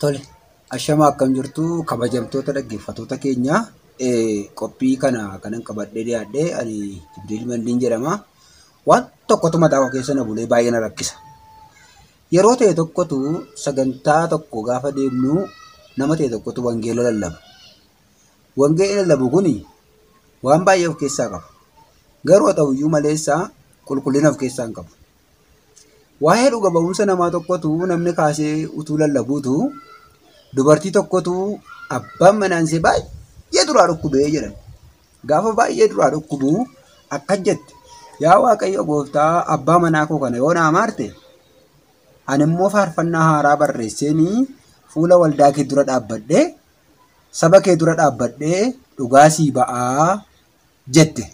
Tole, ashama akkam jirtu kabajamtoota dhaggeeffattoota keenya qophii kana kanan qabadhee dhiyaadhee ani Jibriil Mandiin jedhama. Waan tokkotu mataa koo keessa na bulee baay'ee na rakkisa. Yeroo ta'e tokkotu sagantaa tokko gaafa deemnu nama ta'e tokkotu wangeela lallaba. Wangeela lallabu kuni waan baay'ee of keessaa qaba. Garuu haa ta'uyyuu maleessaa qulqullina of keessaa hin qabu. Waa'ee dhuga ba'umsa namaa tokkotu namni kaasee utuu lallabuutu dubartii tokkotu abbaan manaansee baay'ee duraa dhukkubee jedhan. Gaafa baay'ee duraa dhukkubu akkas jette yaa Waaqayyo gooftaa abbaa manaa koo kana yoo naa maarte ani immoo faarfannaa haaraa barreesseenii fuula waldaa kee dura dhaabbadhee saba kee dura dhaabbadhee dhugaa sii ba'aa jette.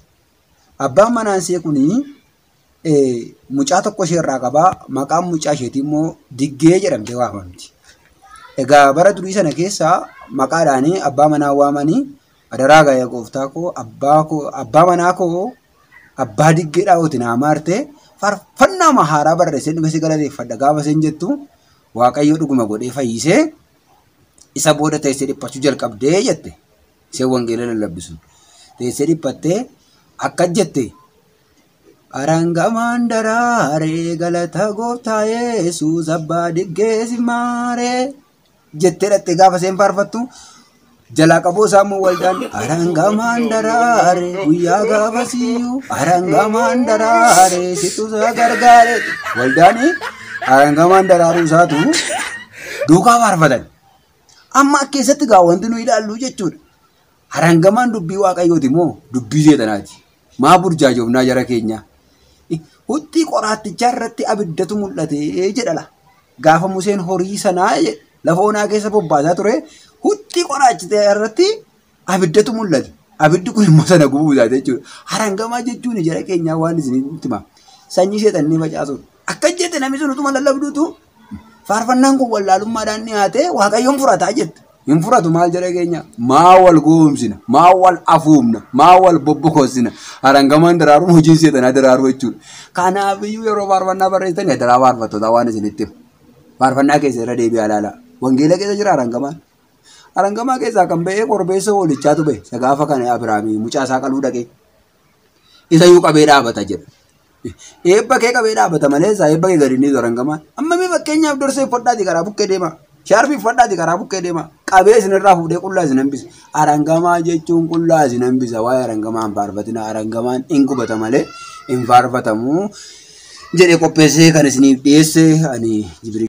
Abbaan manaansee kunii mucaa tokko ishee irraa qabaa maqaan mucaa isheetii immoo diggee jedhamtee waamamti. Egaa bara durii sana keessa maqaadhaan abbaa manaa waamanii adaraa ga'ee gooftaa koo abbaa manaa koo abbaa diggeedhaa ooti naa maarte faarfannaa haaraa barreessee dhuma si galateeffadha gaafa isheen jettu waaqayyo dhuguma godhee fayyisee isa booda teessee dhiphachuu jalqabdee jette isheen wangeela lallabbisu. Teessee dhiphattee akkas jette Arangamaan daraaree galata gooftaa Yesuus abbaa diggee si maaree jettee dhattee gaafa isheen faarfattu jalaa qaboo isaa immoo waldaan arangamaan daraaree guyyaa gaafa siyyuu arangamaan daraaree situ isa gargaare waldaan arangamaan daraaruu isaatu duukaa faarfatan. Amma keessatti gaa wanti nu ilaallu jechuudha. Arangamaan dubbii waaqayyooti moo dubbii seexanaati? Maa burjaajofnaa jara keenyaa? Huxxii qoraattichaa irratti abiddatu mul'ate jedhala. Gaafa Museen horii sanaa lafa onaa keessa bobbaasaa ture huxxii qoraattichaa irratti abiddatu mul'ate. Abiddi kun immoo sana gubuu isaati jechuudha. Arangamaa jechuun jara keenyaa waan isinitti hima. Sanyii seexannii facaasuudha. Akkas jette namni sun utuma lallabduutu faarfannaan kun wallaalummaadhaan dhiyaate waaqayyoon furataa jette. Hin furatu maal jedha keenya maa wal goomsina maa wal afuumna maa wal bobbokoosina arangamaan daraaruun hojii seexanaa daraaruu jechuudha. Kanaafiyyuu yeroo faarfannaa barreessitan daraa faarfattoota waan isinitti himu. Faarfannaa keessa irra deebi'aa ilaala. Wangeela keessa jira arangamaan. Arangamaa keessaa kan ba'ee korbeessa hoolichaatu ba'e isa gaafa kana Abiraamii mucaa isaa qaluu dhaqee. Isa iyyuu qabee dhaabata jedha. Eebba kee qabee dhaabata malee isaa eebba kee gadi ni arangamaan. Amma mee fakkeenyaaf dorsee fodhaati karaa bukkee deema. Shaarbii fodhaati karaa bukkee deema. Qabee isinirraa fuudhee qullaa isin hambisa. Arangamaa jechuun qullaa isin hambisa. Waa'ee arangamaa hin faarfatina. Arangamaan hin qubata malee hin faarfatamu. Jedhee qopheessee kan isiniif dhiyeesse ani.